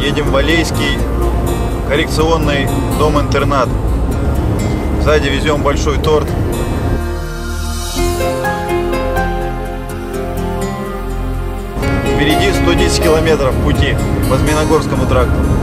едем в Алейский коррекционный дом-интернат. Сзади везем большой торт. Впереди 110 километров пути по Змеиногорскому тракту.